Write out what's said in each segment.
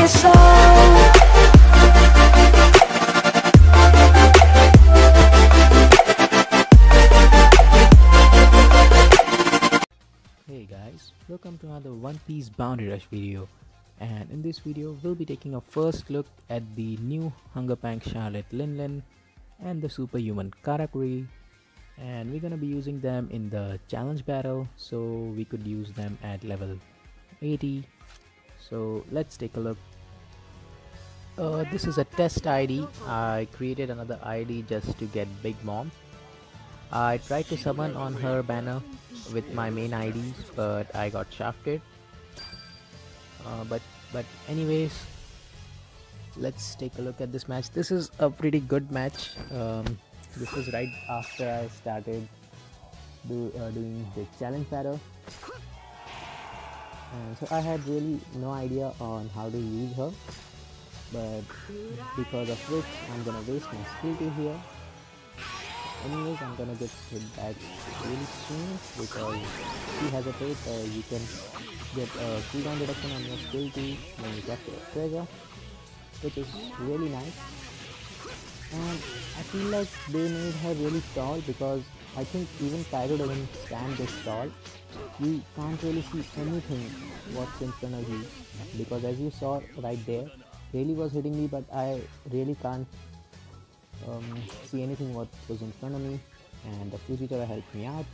Hey guys, welcome to another One Piece Bounty Rush video. And in this video, we'll be taking a first look at the new Hunger Pangs Charlotte Linlin and the superhuman Katakuri. And we're gonna be using them in the challenge battle, so we could use them at level 80. So let's take a look. Uh, this is a test ID. I created another ID just to get Big Mom. I tried to summon on her banner with my main IDs, but I got shafted. Uh, but but anyways, let's take a look at this match. This is a pretty good match. Um, this was right after I started do, uh, doing the challenge battle. Uh, so I had really no idea on how to use her, but because of which I'm gonna waste my skill here. Anyways i'm gonna get hit back really soon because if you hesitate uh, you can get a cooldown reduction on your skill when you capture a treasure which is really nice. And i feel like they made her really tall because i think even Kaido doesn't stand this tall you can't really see anything what's in front of you because as you saw right there Rayleigh was hitting me but i really can't um, see anything what was in front of me and the Fujitora helped me out.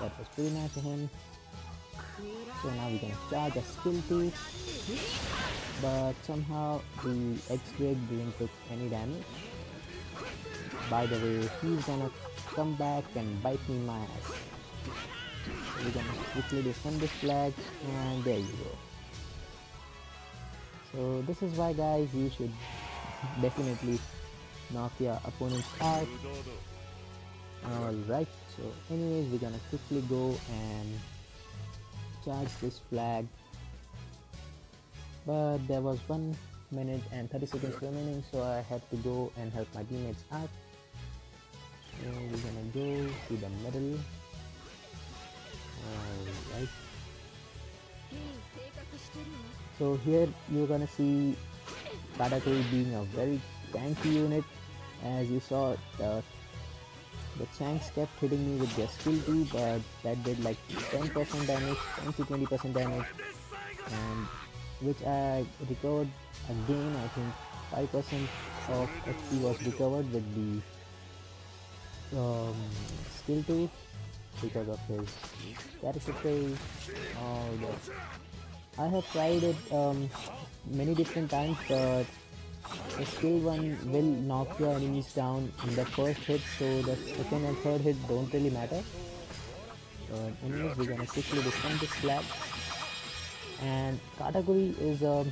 That was pretty nice of him. So now we can charge a skill too. But somehow the X-Drake didn't take any damage. By the way he's gonna come back and bite me my ass. We're gonna quickly defend this flag and there you go. So this is why guys you should definitely knock your opponents out alright so anyways we're gonna quickly go and charge this flag. But there was one minute and 30 seconds remaining so I had to go and help my teammates out we're gonna go to the middle. Alright. So here you're gonna see Katakuri being a very tanky unit. As you saw the the Shanks kept hitting me with their skill too but that did like 10% damage 10 to 20% damage. And which I recovered again I think 5% of HP was recovered with the um, skill too because of his character that. I have tried it um, many different times but the skill one will knock your enemies down in the first hit so the second and third hit don't really matter. But anyways we're gonna quickly defend this flag. And Katakuri is a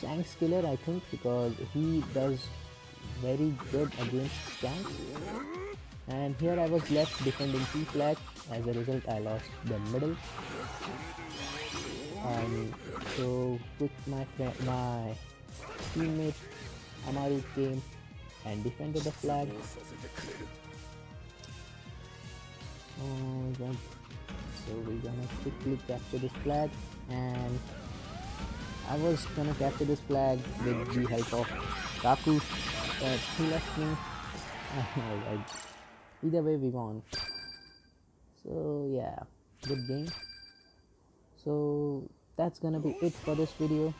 Shanks killer I think because he does very good against Shanks and here I was left defending two flags as a result I lost the middle. Um, so with my friend my teammate Amaru came and defended the flag. Alright, so we're gonna quickly capture this flag. And I was gonna capture this flag with the help of Kaku he left me. Either way we won. So yeah, good game. So that's gonna be it for this video